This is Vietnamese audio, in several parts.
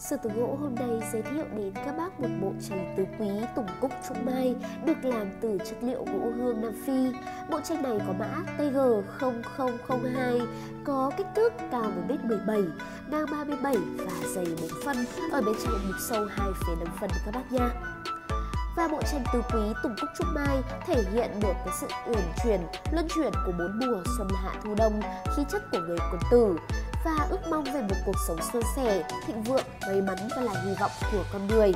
Sư tử gỗ hôm nay giới thiệu đến các bác một bộ tranh tứ quý Tùng Cúc Trúc Mai được làm từ chất liệu gỗ hương Nam Phi. Bộ tranh này có mã TG0002, có kích thước cao 1m17, ngang 37 và dày 4 phân, ở bên trong mục sâu 2,5 phân các bác nha và bộ tranh tứ quý Tùng Cúc Trúc Mai thể hiện được cái sự uyển chuyển, luân chuyển của bốn mùa xuân hạ thu đông, khí chất của người quân tử và ước mong về một cuộc sống suôn sẻ, thịnh vượng, may mắn và là hy vọng của con người.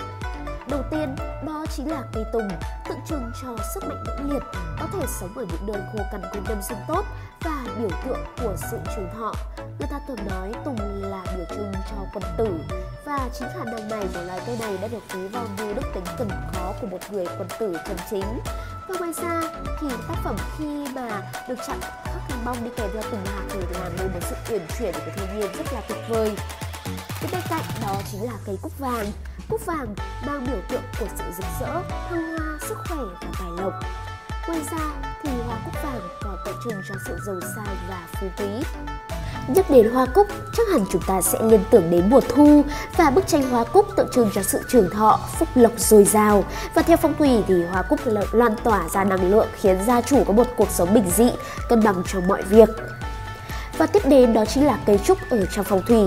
Đầu tiên, đó chính là cây tùng, tượng trưng cho sức mạnh mãnh liệt, có thể sống ở những nơi khô cằn quanh năm xuân tốt và biểu tượng của sự trường thọ. Người ta thường nói tùng là biểu trưng cho quân tử và chính khả năng này của loài cây này đã được ví von như đức tính cần khó của một người quân tử chân chính. Và ngoài ra thì tác phẩm khi mà được chặn khắc hình bong đi kèm theo từng hạc thì làm nên một sự uyển chuyển của thiên nhiên rất là tuyệt vời. Bên cạnh đó chính là cây cúc vàng. Cúc vàng mang biểu tượng của sự rực rỡ, thăng hoa, sức khỏe và tài lộc. Ngoài ra thì hoa cúc vàng còn tượng trưng cho sự giàu sang và phú quý. Nhắc đến hoa cúc, chắc hẳn chúng ta sẽ liên tưởng đến mùa thu và bức tranh hoa cúc tượng trưng cho sự trường thọ, phúc lộc dồi dào. Và theo phong thủy thì hoa cúc loan tỏa ra năng lượng khiến gia chủ có một cuộc sống bình dị, cân bằng trong mọi việc. Và tiếp đến đó chính là cây trúc ở trong phong thủy.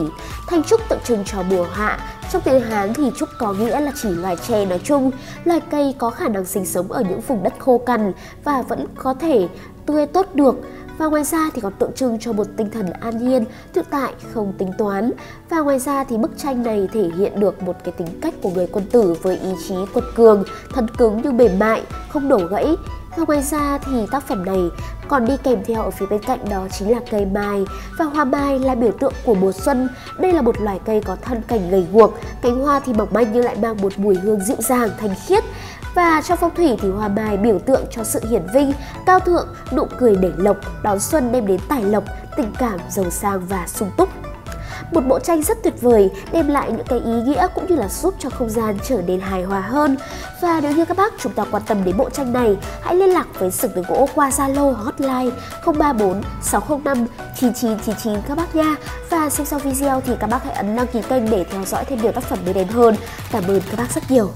Thanh trúc tượng trưng cho mùa hạ. Trong tiếng Hán thì trúc có nghĩa là chỉ loài tre nói chung, loài cây có khả năng sinh sống ở những vùng đất khô cằn và vẫn có thể tươi tốt được và ngoài ra thì còn tượng trưng cho một tinh thần an nhiên, tự tại, không tính toán. Và ngoài ra thì bức tranh này thể hiện được một cái tính cách của người quân tử với ý chí quật cường, thân cứng nhưng mềm mại, không đổ gãy. Và ngoài ra thì tác phẩm này còn đi kèm theo ở phía bên cạnh đó chính là cây mai và hoa mai là biểu tượng của mùa xuân. Đây là một loài cây có thân cảnh gầy guộc, cánh hoa thì mỏng manh nhưng lại mang một mùi hương dịu dàng, thanh khiết và trong phong thủy thì hoa mai biểu tượng cho sự hiển vinh, cao thượng, nụ cười đẩy lộc, đón xuân đem đến tài lộc, tình cảm giàu sang và sung túc. Một bộ tranh rất tuyệt vời, đem lại những cái ý nghĩa cũng như là giúp cho không gian trở nên hài hòa hơn. Và nếu như các bác chúng ta quan tâm đến bộ tranh này, hãy liên lạc với Sừng Tường Gỗ qua Zalo hotline 034 605 9999 các bác nha. Và xem sau video thì các bác hãy ấn đăng ký kênh để theo dõi thêm nhiều tác phẩm mới đến hơn. Cảm ơn các bác rất nhiều.